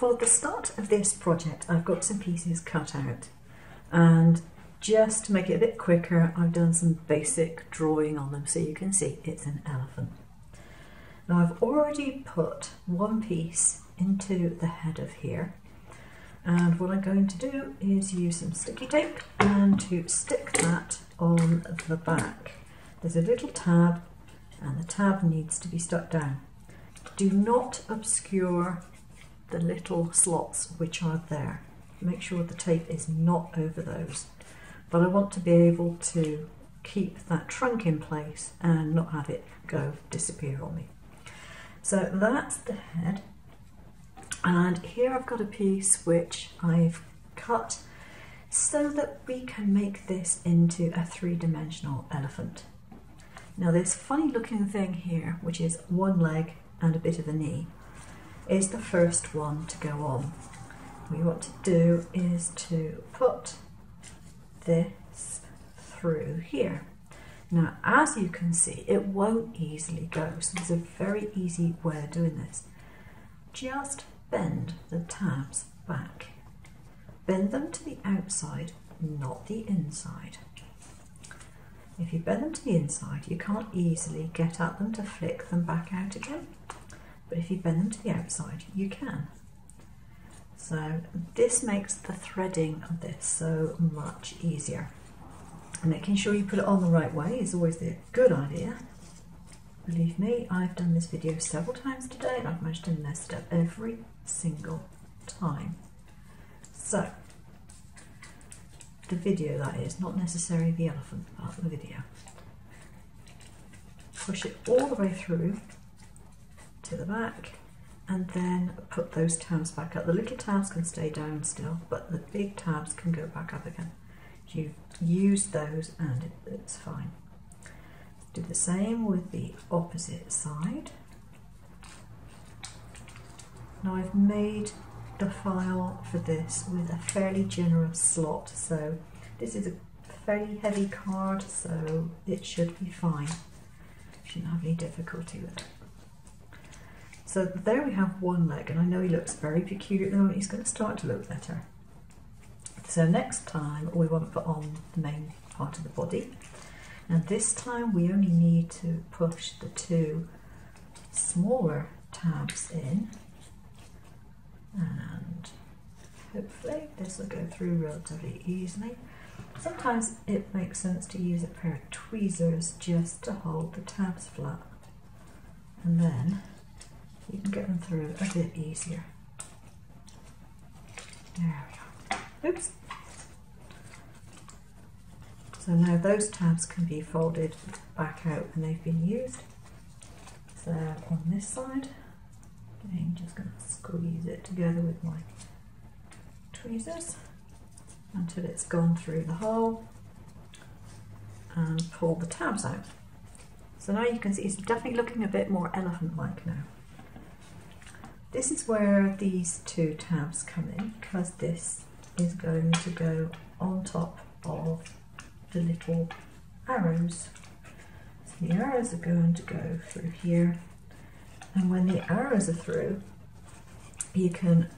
for the start of this project, I've got some pieces cut out and just to make it a bit quicker, I've done some basic drawing on them so you can see it's an elephant. Now I've already put one piece into the head of here and what I'm going to do is use some sticky tape and to stick that on the back. There's a little tab and the tab needs to be stuck down. Do not obscure the little slots which are there. Make sure the tape is not over those. But I want to be able to keep that trunk in place and not have it go disappear on me. So that's the head. And here I've got a piece which I've cut so that we can make this into a three-dimensional elephant. Now this funny looking thing here, which is one leg and a bit of a knee, is the first one to go on. What we want to do is to put this through here. Now, as you can see, it won't easily go, so there's a very easy way of doing this. Just bend the tabs back. Bend them to the outside, not the inside. If you bend them to the inside, you can't easily get at them to flick them back out again. But if you bend them to the outside, you can. So this makes the threading of this so much easier. Making sure you put it on the right way is always a good idea. Believe me, I've done this video several times today and I've managed to mess it up every single time. So, the video that is, not necessarily the elephant part of the video. Push it all the way through to the back and then put those tabs back up. The little tabs can stay down still, but the big tabs can go back up again. You use those and it, it's fine. Do the same with the opposite side. Now I've made the file for this with a fairly generous slot, so this is a fairly heavy card, so it should be fine. Shouldn't have any difficulty with it. So there we have one leg, and I know he looks very peculiar at the moment. He's going to start to look better. So next time we want to put on the main part of the body. And this time we only need to push the two smaller tabs in and hopefully this will go through relatively easily. Sometimes it makes sense to use a pair of tweezers just to hold the tabs flat and then you can get them through a bit easier. There we are. Oops. So now those tabs can be folded back out when they've been used. So on this side, I'm just going to squeeze it together with my tweezers until it's gone through the hole and pull the tabs out. So now you can see it's definitely looking a bit more elephant-like now. This is where these two tabs come in because this is going to go on top of the little arrows. So the arrows are going to go through here and when the arrows are through you can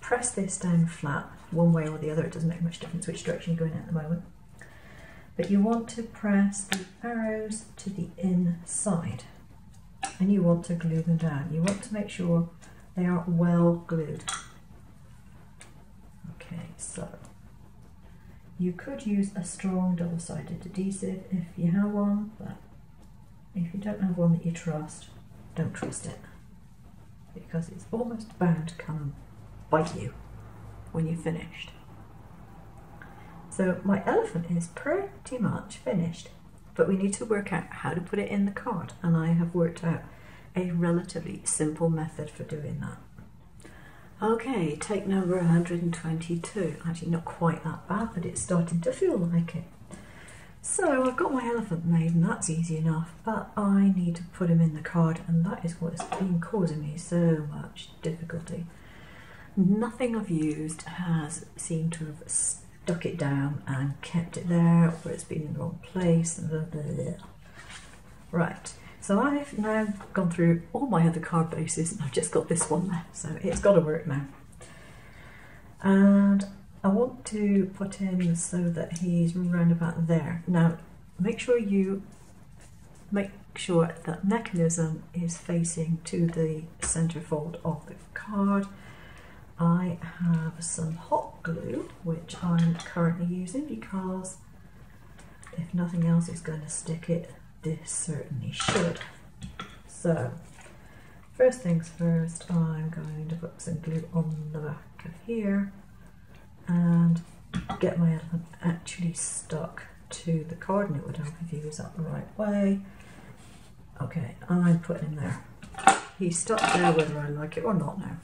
press this down flat one way or the other, it doesn't make much difference which direction you're going at the moment. But you want to press the arrows to the inside and you want to glue them down. You want to make sure they are well glued. Okay, so you could use a strong double-sided adhesive if you have one, but if you don't have one that you trust, don't trust it because it's almost bound to come and bite you when you've finished. So my elephant is pretty much finished, but we need to work out how to put it in the card and I have worked out a relatively simple method for doing that. Okay, take number 122. Actually, not quite that bad, but it's starting to feel like it. So I've got my elephant made, and that's easy enough, but I need to put him in the card, and that is what's been causing me so much difficulty. Nothing I've used has seemed to have stuck it down and kept it there, or it's been in the wrong place, blah, blah, blah. Right, so I've now gone through all my other card bases and I've just got this one left, so it's got to work now. And I want to put him so that he's round about there. Now, make sure you make sure that mechanism is facing to the center fold of the card. I have some hot glue, which I'm currently using because if nothing else is going to stick it, this certainly should. So, first things first, I'm going to put some glue on the back of here and get my elephant actually stuck to the card and it would help if he was up the right way. Okay, I'm putting him there. He's stuck there whether I like it or not now.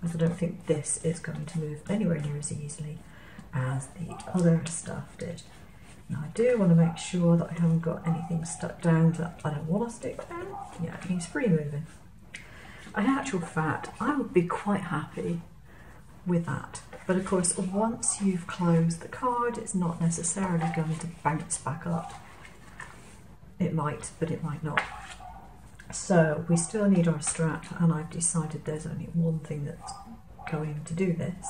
Because I don't think this is going to move anywhere near as easily as the other stuff did. Now I do want to make sure that I haven't got anything stuck down that I don't want to stick down. Yeah, he's free moving. In actual fact, I would be quite happy with that. But of course, once you've closed the card, it's not necessarily going to bounce back up. It might, but it might not. So we still need our strap, and I've decided there's only one thing that's going to do this.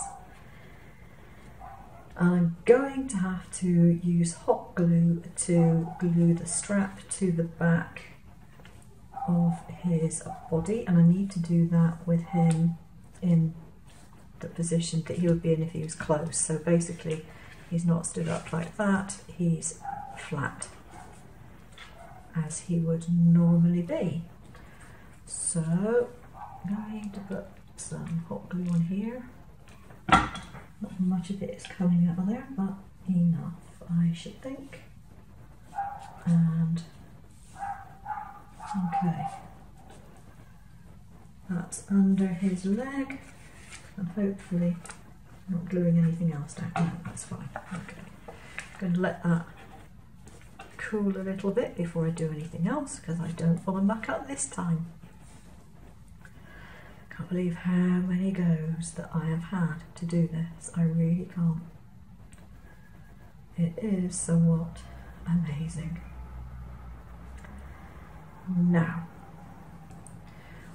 I'm going to have to use hot glue to glue the strap to the back of his body, and I need to do that with him in the position that he would be in if he was close. So basically, he's not stood up like that, he's flat as he would normally be. So, I'm going to put some hot glue on here. Not much of it is coming out of there, but enough, I should think. And, okay, that's under his leg and hopefully not gluing anything else down. No, that's fine. Okay. Going to let that cool a little bit before I do anything else because I don't want to muck up this time. Can't believe how many goes that I have had to do this. I really can't. It is somewhat amazing. Now,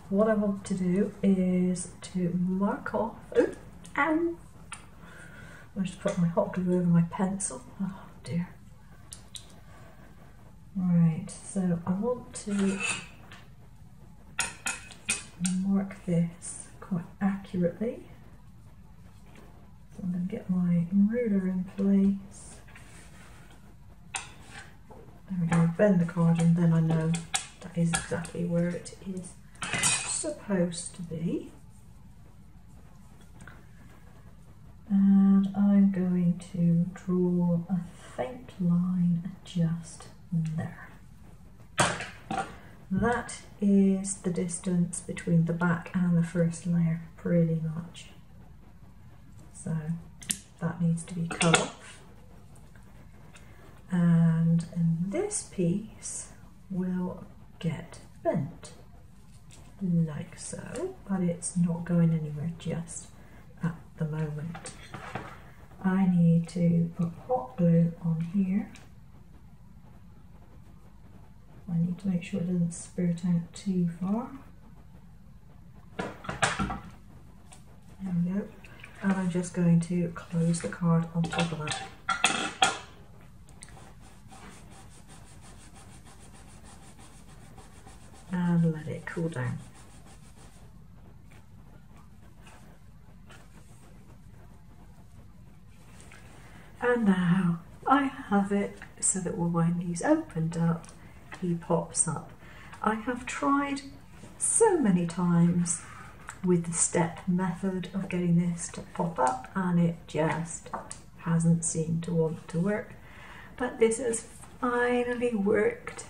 what I want to do is to mark off. Oh, ow! I just put my hot glue over my pencil. Oh dear. Right, so I want to mark this quite accurately. So I'm going to get my ruler in place. There we go, bend the card and then I know that is exactly where it is supposed to be. And I'm going to draw a faint line just there. That is the distance between the back and the first layer, pretty much. So that needs to be cut off. And this piece will get bent like so, but it's not going anywhere just at the moment. I need to put hot glue on here. Need to make sure it doesn't spirt out too far. There we go. And I'm just going to close the card on top of that. and let it cool down. And now I have it so that when he's opened up, he pops up. I have tried so many times with the step method of getting this to pop up and it just hasn't seemed to want to work. But this has finally worked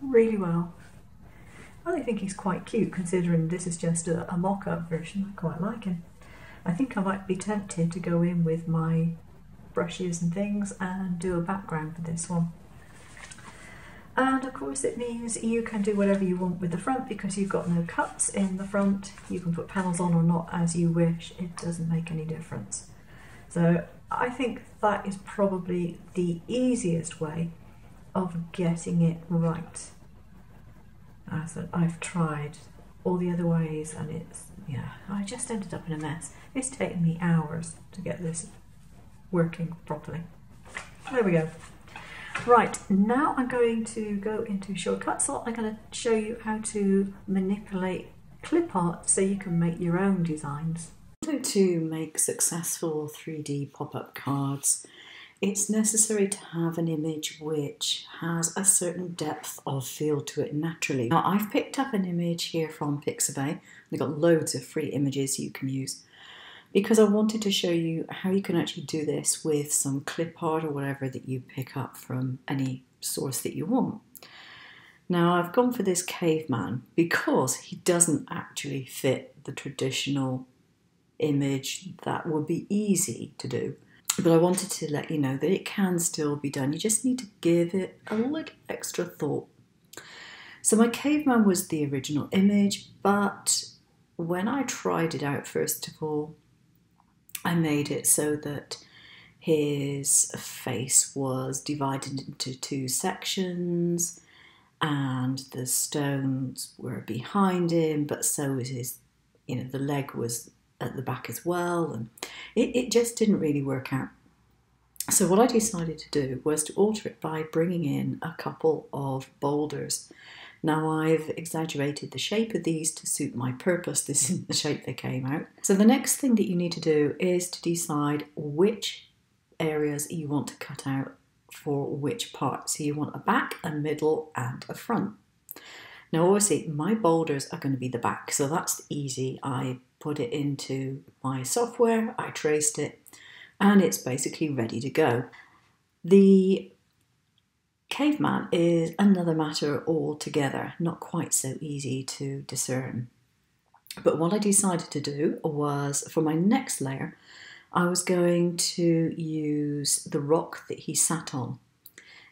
really well. I think he's quite cute considering this is just a, a mock-up version. I quite like him. I think I might be tempted to go in with my brushes and things and do a background for this one. And of course it means you can do whatever you want with the front because you've got no cuts in the front. You can put panels on or not as you wish. It doesn't make any difference. So I think that is probably the easiest way of getting it right. Uh, I said I've tried all the other ways and it's yeah, I just ended up in a mess. It's taken me hours to get this working properly. There we go. Right, now I'm going to go into Sure Cuts A Lot. I'm going to show you how to manipulate clip art so you can make your own designs. To make successful 3D pop-up cards, it's necessary to have an image which has a certain depth of field to it naturally. Now I've picked up an image here from Pixabay. They've got loads of free images you can use because I wanted to show you how you can actually do this with some clip art or whatever that you pick up from any source that you want. Now I've gone for this caveman because he doesn't actually fit the traditional image that would be easy to do. But I wanted to let you know that it can still be done. You just need to give it a little extra thought. So my caveman was the original image, but when I tried it out, first of all, I made it so that his face was divided into two sections and the stones were behind him, but so was his, you know, the leg was at the back as well. And it, it just didn't really work out. So, what I decided to do was to alter it by bringing in a couple of boulders. Now, I've exaggerated the shape of these to suit my purpose. This is the shape they came out. So, the next thing that you need to do is to decide which areas you want to cut out for which part. So, you want a back, a middle, and a front. Now, obviously, my boulders are going to be the back, so that's easy. I put it into my software, I traced it, and it's basically ready to go. The caveman is another matter altogether, not quite so easy to discern. But what I decided to do was for my next layer, I was going to use the rock that he sat on.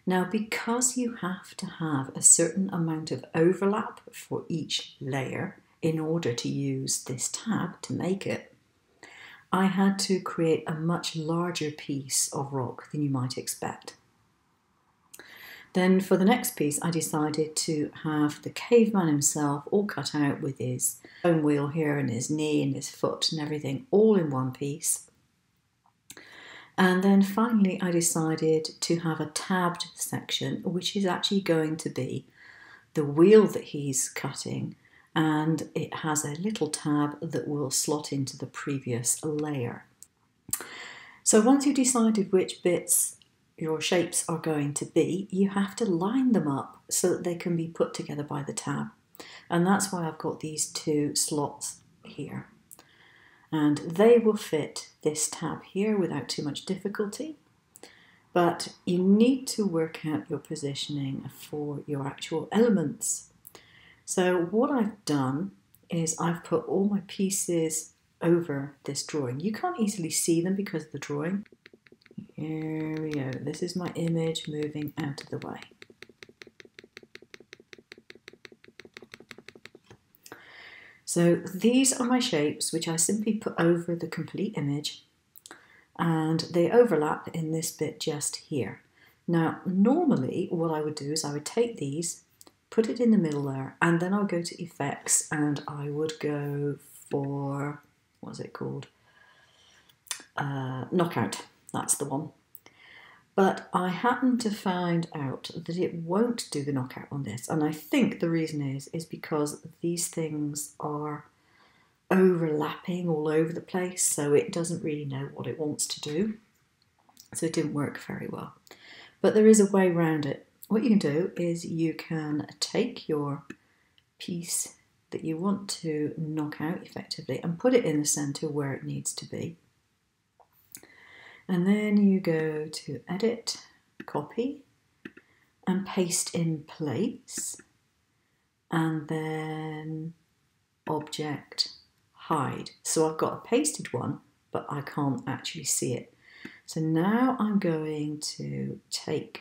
Now, because you have to have a certain amount of overlap for each layer in order to use this tab to make it, I had to create a much larger piece of rock than you might expect. Then for the next piece, I decided to have the caveman himself all cut out with his bone wheel here and his knee and his foot and everything all in one piece. And then finally, I decided to have a tabbed section, which is actually going to be the wheel that he's cutting, and it has a little tab that will slot into the previous layer. So once you've decided which bits your shapes are going to be, you have to line them up so that they can be put together by the tab. And that's why I've got these two slots here and they will fit this tab here without too much difficulty. But you need to work out your positioning for your actual elements. So what I've done is I've put all my pieces over this drawing. You can't easily see them because of the drawing. Here we go. This is my image moving out of the way. So these are my shapes which I simply put over the complete image and they overlap in this bit just here. Now normally what I would do is I would take these, put it in the middle there and then I'll go to effects and I would go for, what's it called? Uh, knockout, that's the one. But I happened to find out that it won't do the knockout on this. And I think the reason is, is because these things are overlapping all over the place. So it doesn't really know what it wants to do. So it didn't work very well. But there is a way around it. What you can do is you can take your piece that you want to knock out effectively and put it in the center where it needs to be. And then you go to edit, copy, and paste in place. And then object, hide. So I've got a pasted one, but I can't actually see it. So now I'm going to take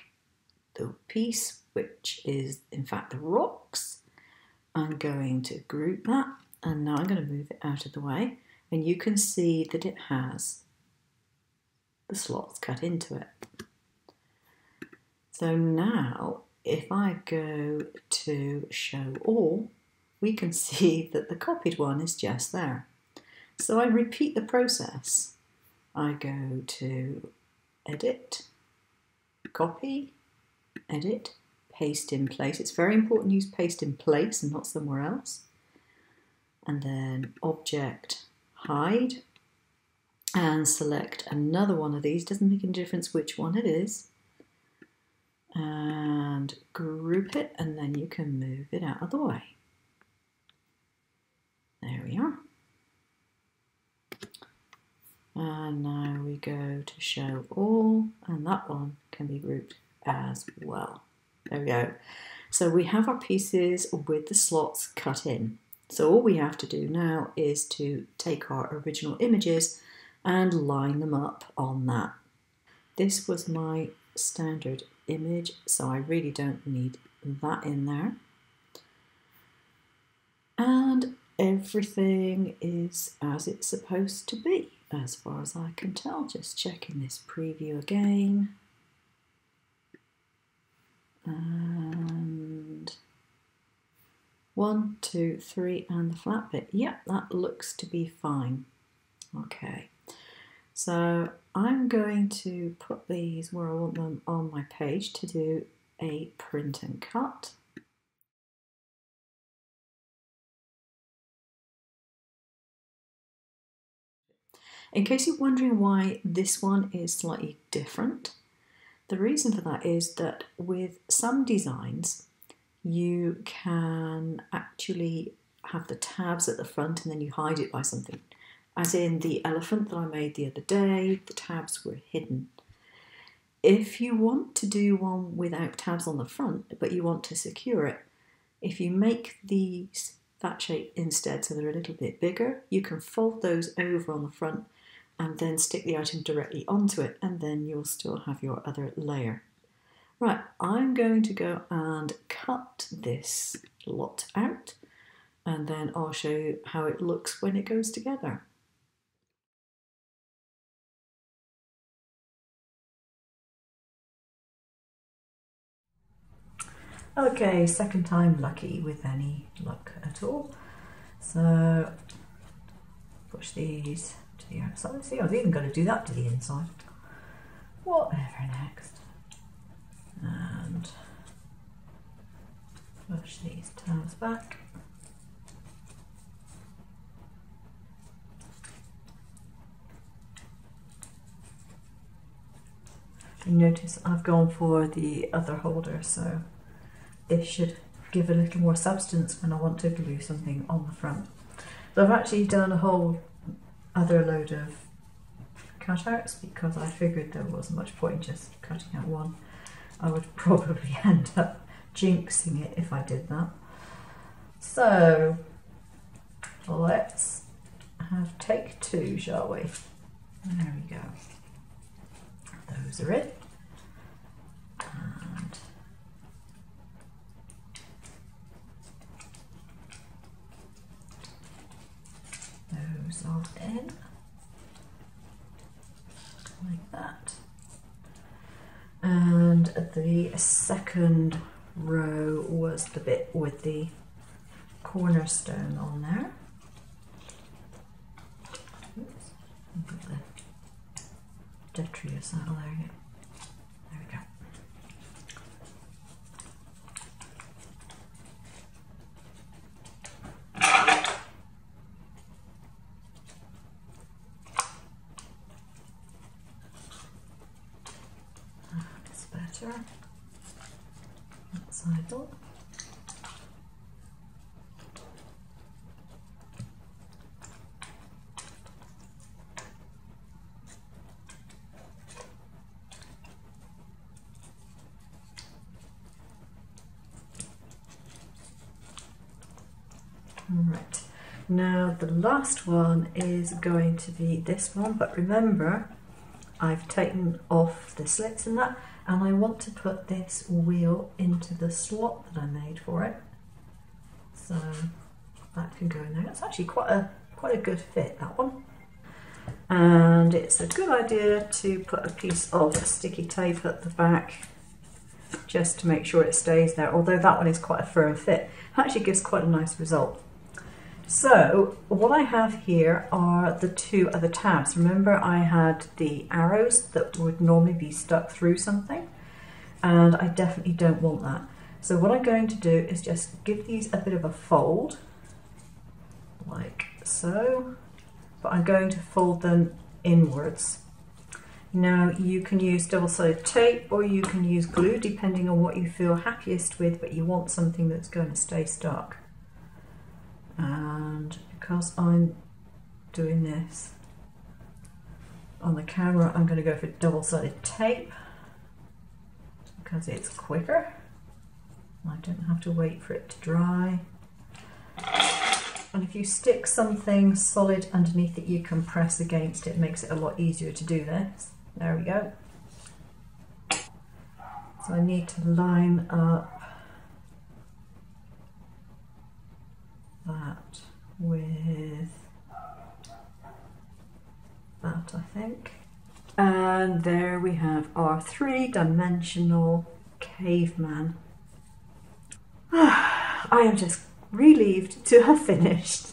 the piece, which is in fact the rocks. I'm going to group that and now I'm going to move it out of the way and you can see that it has the slots cut into it. So now if I go to show all we can see that the copied one is just there. So I repeat the process. I go to Edit, Copy, Edit, Paste in Place. It's very important to use Paste in Place and not somewhere else. And then Object, Hide, and select another one of these. Doesn't make any difference which one it is. And group it, and then you can move it out of the way. There we are. And now we go to show all, and that one can be grouped as well. There we go. So we have our pieces with the slots cut in. So all we have to do now is to take our original images and line them up on that. This was my standard image, so I really don't need that in there. And everything is as it's supposed to be, as far as I can tell. Just checking this preview again. And one, two, three, and the flat bit. Yep, that looks to be fine. Okay, so I'm going to put these where I want them on my page to do a print and cut. In case you're wondering why this one is slightly different, the reason for that is that with some designs, you can actually have the tabs at the front and then you hide it by something. As in the elephant that I made the other day, the tabs were hidden. If you want to do one without tabs on the front, but you want to secure it, if you make these that shape instead so they're a little bit bigger, you can fold those over on the front and then stick the item directly onto it and then you'll still have your other layer. Right, I'm going to go and cut this lot out and then I'll show you how it looks when it goes together. Okay, second time lucky with any luck at all. So push these to the outside. See, I was even going to do that to the inside. Whatever next. And push these tabs back. You notice I've gone for the other holder, so this should give a little more substance when I want to glue something on the front. So I've actually done a whole other load of cutouts because I figured there wasn't much point just cutting out one. I would probably end up jinxing it if I did that. So let's have take two, shall we? There we go. Those are it. Those are in like that. And the second row was the bit with the cornerstone on there. Oops, the detritus out of there. There we go. better. That side up. Right, now the last one is going to be this one, but remember I've taken off the slits and that and I want to put this wheel into the slot that I made for it. So that can go in there. It's actually quite a quite a good fit that one. And it's a good idea to put a piece of sticky tape at the back just to make sure it stays there, although that one is quite a firm fit. It actually gives quite a nice result. So what I have here are the two other tabs. Remember I had the arrows that would normally be stuck through something and I definitely don't want that. So what I'm going to do is just give these a bit of a fold like so, but I'm going to fold them inwards. Now you can use double-sided tape or you can use glue depending on what you feel happiest with but you want something that's going to stay stuck and because I'm doing this on the camera I'm going to go for double-sided tape because it's quicker. I don't have to wait for it to dry. And if you stick something solid underneath that you can press against it, it makes it a lot easier to do this. There we go. So I need to line up that with that, I think. And there we have our three-dimensional caveman. I am just relieved to have finished.